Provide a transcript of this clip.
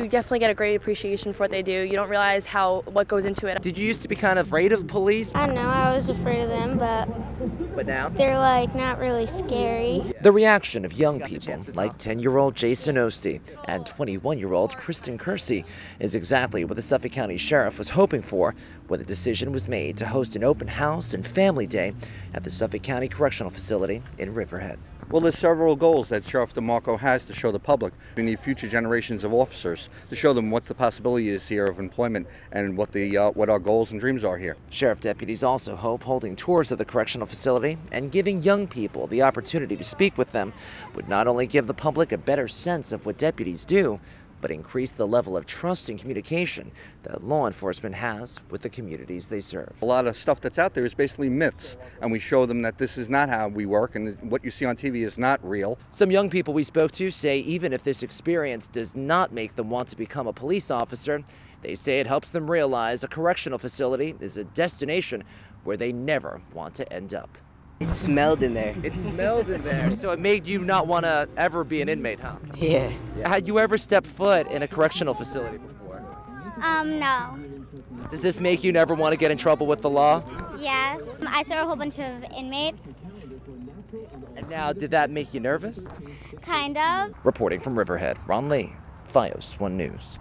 You definitely get a great appreciation for what they do. You don't realize how what goes into it. Did you used to be kind of afraid of police? I don't know, I was afraid of them, but But now? they're like not really scary. The reaction of young people like 10 year old Jason Ostie and 21 year old Kristen Kersey is exactly what the Suffolk County Sheriff was hoping for when the decision was made to host an open house and family day at the Suffolk County Correctional Facility in Riverhead. Well, there's several goals that Sheriff DeMarco has to show the public. We need future generations of officers to show them what the possibility is here of employment and what the uh, what our goals and dreams are here. Sheriff deputies also hope holding tours of the correctional facility and giving young people the opportunity to speak with them would not only give the public a better sense of what deputies do, but increase the level of trust and communication that law enforcement has with the communities they serve. A lot of stuff that's out there is basically myths, and we show them that this is not how we work, and what you see on TV is not real. Some young people we spoke to say even if this experience does not make them want to become a police officer, they say it helps them realize a correctional facility is a destination where they never want to end up. It smelled in there. It smelled in there, so it made you not want to ever be an inmate, huh? Yeah. Had you ever stepped foot in a correctional facility before? Um, no. Does this make you never want to get in trouble with the law? Yes. I saw a whole bunch of inmates. And now, did that make you nervous? Kind of. Reporting from Riverhead, Ron Lee, FiOS 1 News.